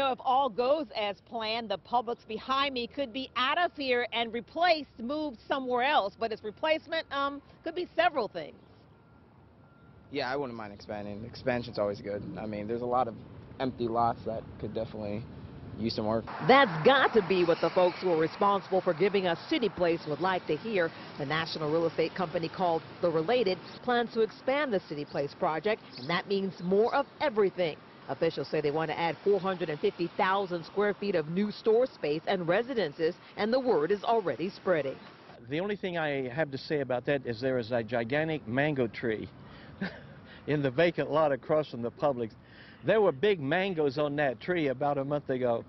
know, if all goes as planned, the Publix behind me could be out of here and replaced, moved somewhere else. But its replacement um, could be several things. Yeah, I wouldn't mind expanding. Expansion's always good. I mean, there's a lot of empty lots that could definitely use some work. That's got to be what the folks who are responsible for giving us City Place would like to hear. The national real estate company called The Related plans to expand the City Place project, and that means more of everything. Officials say they want to add 450,000 square feet of new store space and residences, and the word is already spreading. The only thing I have to say about that is there is a gigantic mango tree in the vacant lot across from the Publix. There were big mangoes on that tree about a month ago.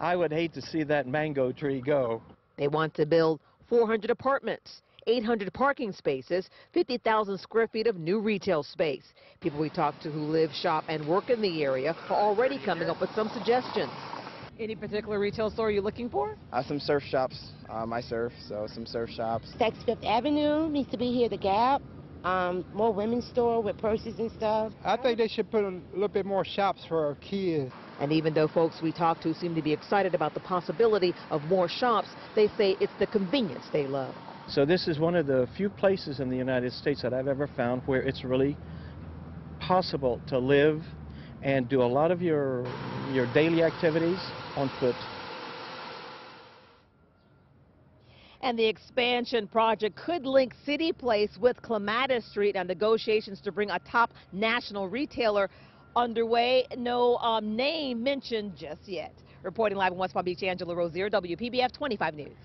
I would hate to see that mango tree go. They want to build 400 apartments, 800 parking spaces, 50,000 square feet of new retail space. People we talked to who live, shop, and work in the area are already coming up with some suggestions. Any particular retail store you're looking for? Uh, some surf shops. Um, I surf, so some surf shops. Saks Fifth Avenue needs to be here, the Gap. Um, more women's store with purses and stuff. I think they should put a little bit more shops for our kids. And even though folks we talked to seem to be excited about the possibility of more shops, they say it's the convenience they love. So this is one of the few places in the United States that I've ever found where it's really possible to live and do a lot of your your daily activities on foot. And the expansion project could link City Place with Clematis Street and negotiations to bring a top national retailer underway. No um, name mentioned just yet. Reporting live in West Palm Beach, Angela Rozier, WPBF 25 News.